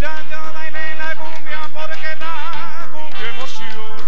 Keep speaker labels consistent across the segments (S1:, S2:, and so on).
S1: Muchachos, bailen la cumbia porque la cumbia emociona.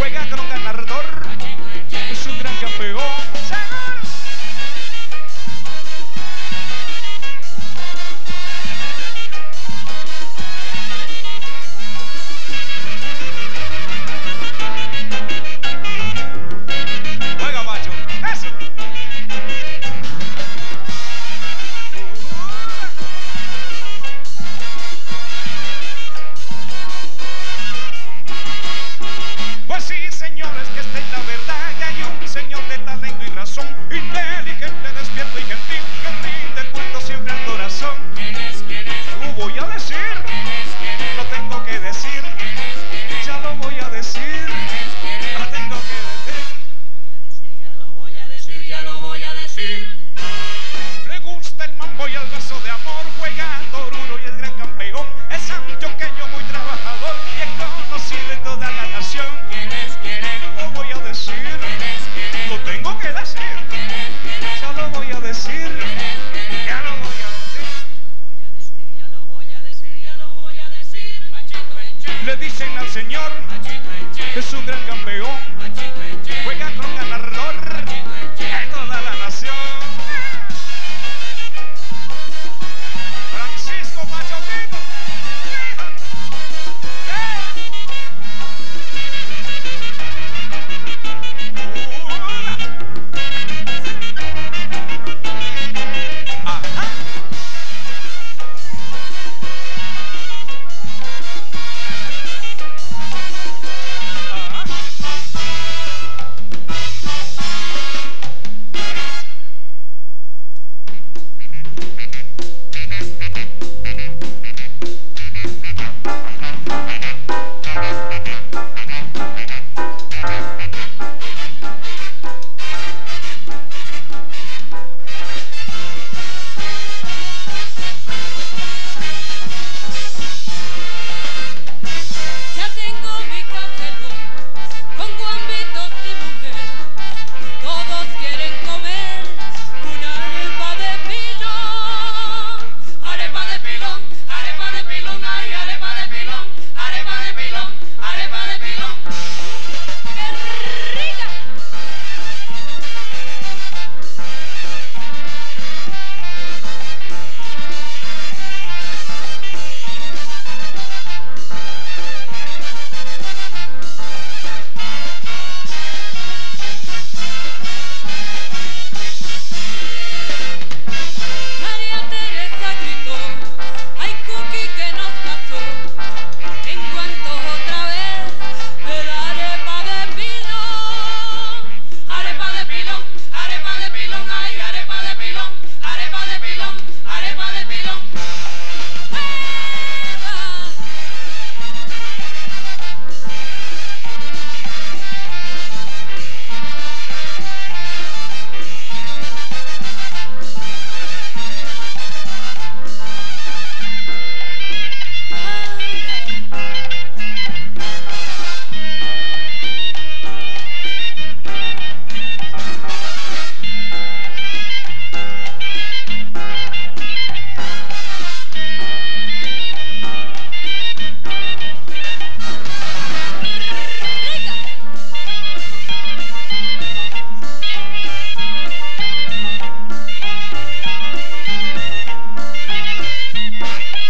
S2: juega con un Señoras y señores, que esta es la verdad. Y hay un señor de talento y razón, inteligente. señor es un gran campeón. Juega con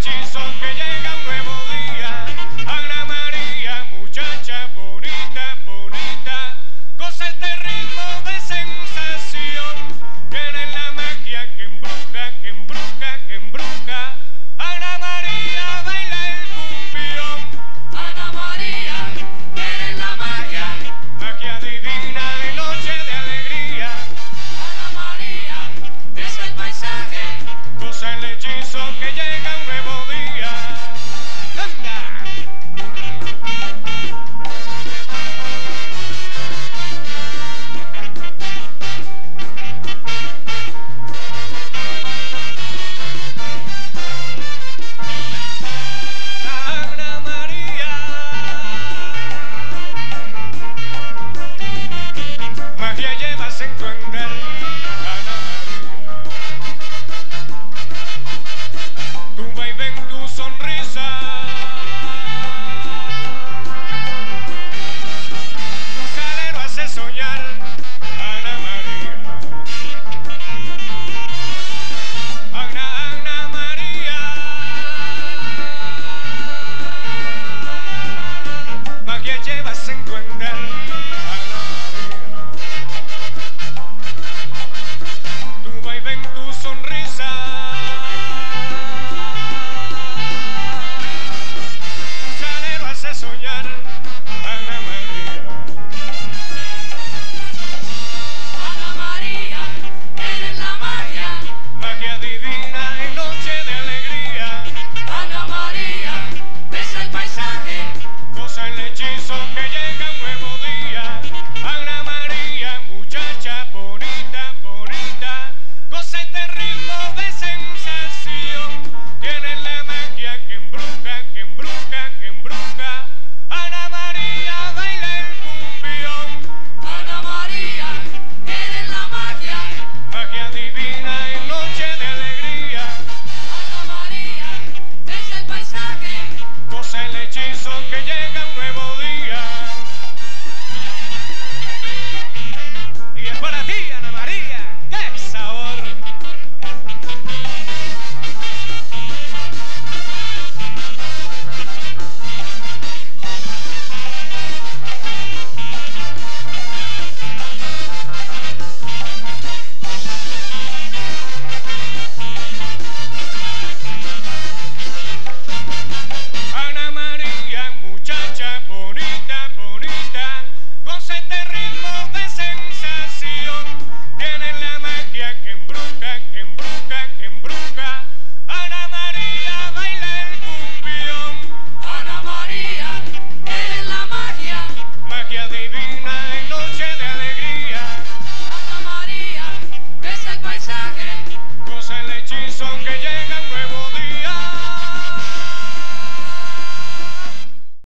S3: Chisón que
S4: llegan